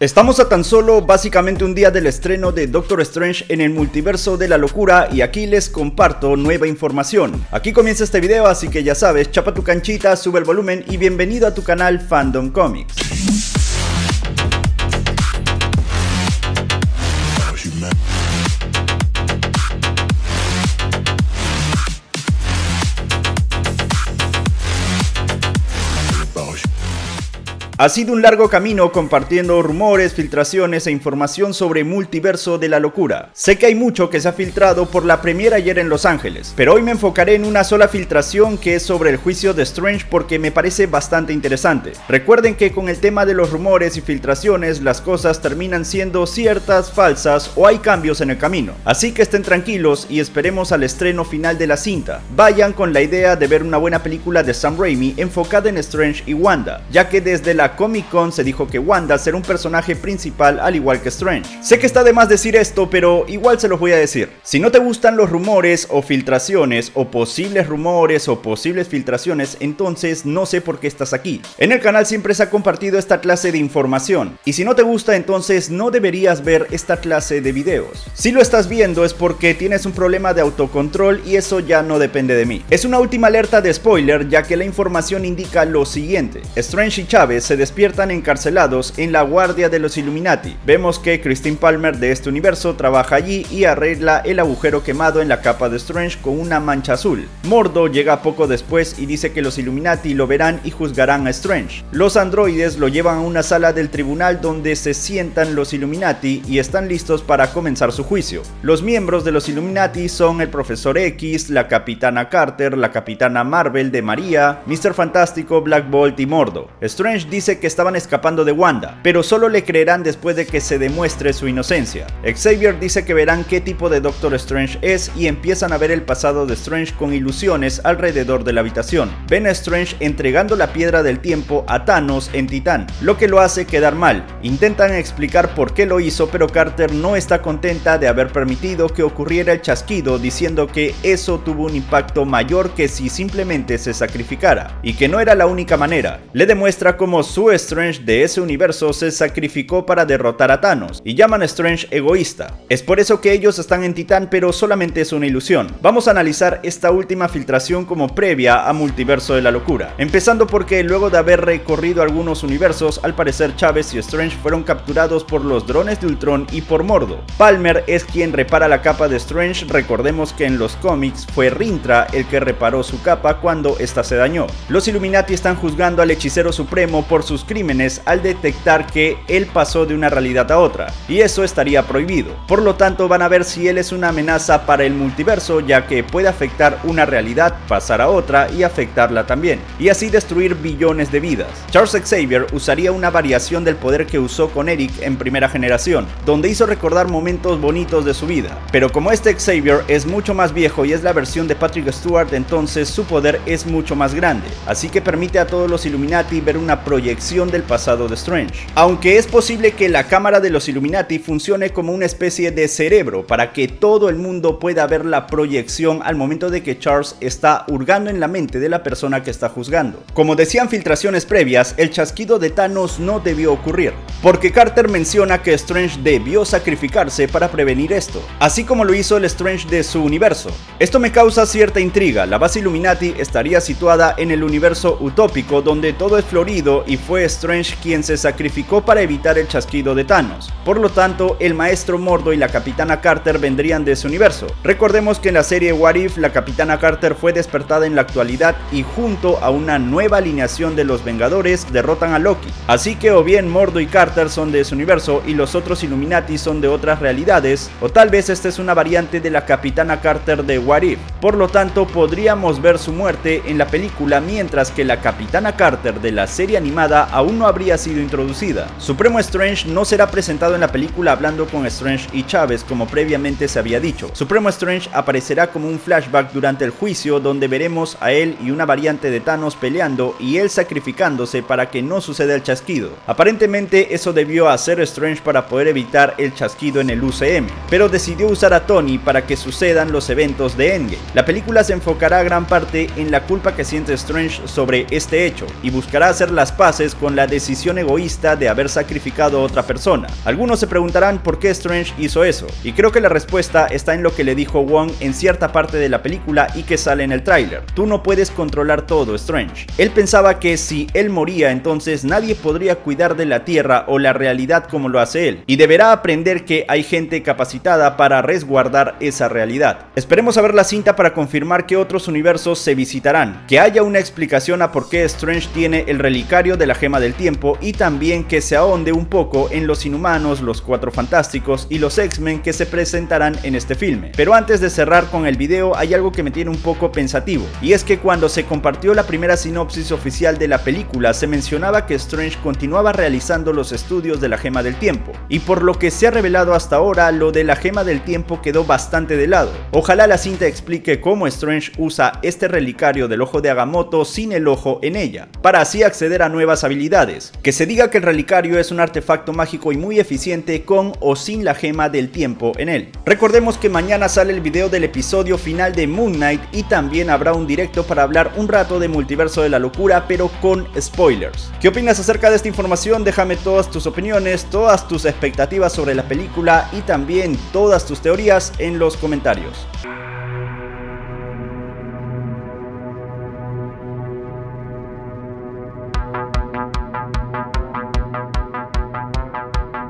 Estamos a tan solo básicamente un día del estreno de Doctor Strange en el multiverso de la locura y aquí les comparto nueva información. Aquí comienza este video así que ya sabes, chapa tu canchita, sube el volumen y bienvenido a tu canal Fandom Comics. Ha sido un largo camino compartiendo rumores, filtraciones e información sobre multiverso de la locura. Sé que hay mucho que se ha filtrado por la premiera ayer en Los Ángeles, pero hoy me enfocaré en una sola filtración que es sobre el juicio de Strange porque me parece bastante interesante. Recuerden que con el tema de los rumores y filtraciones las cosas terminan siendo ciertas, falsas o hay cambios en el camino. Así que estén tranquilos y esperemos al estreno final de la cinta. Vayan con la idea de ver una buena película de Sam Raimi enfocada en Strange y Wanda, ya que desde la Comic Con se dijo que Wanda será un personaje principal al igual que Strange. Sé que está de más decir esto, pero igual se los voy a decir. Si no te gustan los rumores o filtraciones o posibles rumores o posibles filtraciones, entonces no sé por qué estás aquí. En el canal siempre se ha compartido esta clase de información, y si no te gusta entonces no deberías ver esta clase de videos. Si lo estás viendo es porque tienes un problema de autocontrol y eso ya no depende de mí. Es una última alerta de spoiler ya que la información indica lo siguiente. Strange y Chávez se despiertan encarcelados en la guardia de los Illuminati. Vemos que Christine Palmer de este universo trabaja allí y arregla el agujero quemado en la capa de Strange con una mancha azul. Mordo llega poco después y dice que los Illuminati lo verán y juzgarán a Strange. Los androides lo llevan a una sala del tribunal donde se sientan los Illuminati y están listos para comenzar su juicio. Los miembros de los Illuminati son el Profesor X, la Capitana Carter, la Capitana Marvel de María, Mr. Fantástico, Black Bolt y Mordo. Strange dice que estaban escapando de Wanda, pero solo le creerán después de que se demuestre su inocencia. Xavier dice que verán qué tipo de Doctor Strange es y empiezan a ver el pasado de Strange con ilusiones alrededor de la habitación. Ven a Strange entregando la piedra del tiempo a Thanos en Titán, lo que lo hace quedar mal. Intentan explicar por qué lo hizo, pero Carter no está contenta de haber permitido que ocurriera el chasquido diciendo que eso tuvo un impacto mayor que si simplemente se sacrificara, y que no era la única manera. Le demuestra cómo su Strange de ese universo se sacrificó para derrotar a Thanos y llaman a Strange egoísta. Es por eso que ellos están en Titán pero solamente es una ilusión. Vamos a analizar esta última filtración como previa a Multiverso de la Locura. Empezando porque luego de haber recorrido algunos universos, al parecer Chávez y Strange fueron capturados por los drones de Ultron y por Mordo. Palmer es quien repara la capa de Strange, recordemos que en los cómics fue Rintra el que reparó su capa cuando esta se dañó. Los Illuminati están juzgando al hechicero supremo por sus crímenes al detectar que él pasó de una realidad a otra, y eso estaría prohibido. Por lo tanto van a ver si él es una amenaza para el multiverso ya que puede afectar una realidad, pasar a otra y afectarla también, y así destruir billones de vidas. Charles Xavier usaría una variación del poder que usó con Eric en primera generación, donde hizo recordar momentos bonitos de su vida, pero como este Xavier es mucho más viejo y es la versión de Patrick Stewart entonces su poder es mucho más grande, así que permite a todos los Illuminati ver una proyección del pasado de Strange. Aunque es posible que la cámara de los Illuminati funcione como una especie de cerebro para que todo el mundo pueda ver la proyección al momento de que Charles está hurgando en la mente de la persona que está juzgando. Como decían filtraciones previas, el chasquido de Thanos no debió ocurrir, porque Carter menciona que Strange debió sacrificarse para prevenir esto, así como lo hizo el Strange de su universo. Esto me causa cierta intriga, la base Illuminati estaría situada en el universo utópico donde todo es florido y fue Strange quien se sacrificó para evitar el chasquido de Thanos. Por lo tanto, el maestro Mordo y la capitana Carter vendrían de ese universo. Recordemos que en la serie What If, la capitana Carter fue despertada en la actualidad y junto a una nueva alineación de los Vengadores derrotan a Loki. Así que o bien Mordo y Carter son de ese universo y los otros Illuminati son de otras realidades, o tal vez esta es una variante de la capitana Carter de What If. Por lo tanto, podríamos ver su muerte en la película mientras que la capitana Carter de la serie animada aún no habría sido introducida. Supremo Strange no será presentado en la película hablando con Strange y Chávez como previamente se había dicho. Supremo Strange aparecerá como un flashback durante el juicio donde veremos a él y una variante de Thanos peleando y él sacrificándose para que no suceda el chasquido. Aparentemente eso debió hacer Strange para poder evitar el chasquido en el UCM, pero decidió usar a Tony para que sucedan los eventos de Endgame. La película se enfocará gran parte en la culpa que siente Strange sobre este hecho y buscará hacer las paces con la decisión egoísta de haber sacrificado a otra persona. Algunos se preguntarán por qué Strange hizo eso, y creo que la respuesta está en lo que le dijo Wong en cierta parte de la película y que sale en el tráiler. Tú no puedes controlar todo, Strange. Él pensaba que si él moría entonces nadie podría cuidar de la Tierra o la realidad como lo hace él, y deberá aprender que hay gente capacitada para resguardar esa realidad. Esperemos a ver la cinta para confirmar que otros universos se visitarán, que haya una explicación a por qué Strange tiene el relicario de la gema del tiempo y también que se ahonde un poco en los inhumanos, los cuatro fantásticos y los X-Men que se presentarán en este filme. Pero antes de cerrar con el video hay algo que me tiene un poco pensativo, y es que cuando se compartió la primera sinopsis oficial de la película se mencionaba que Strange continuaba realizando los estudios de la gema del tiempo, y por lo que se ha revelado hasta ahora lo de la gema del tiempo quedó bastante de lado. Ojalá la cinta explique cómo Strange usa este relicario del ojo de Agamotto sin el ojo en ella, para así acceder a nuevas habilidades. Que se diga que el relicario es un artefacto mágico y muy eficiente con o sin la gema del tiempo en él. Recordemos que mañana sale el video del episodio final de Moon Knight y también habrá un directo para hablar un rato de multiverso de la locura pero con spoilers. ¿Qué opinas acerca de esta información? Déjame todas tus opiniones, todas tus expectativas sobre la película y también todas tus teorías en los comentarios.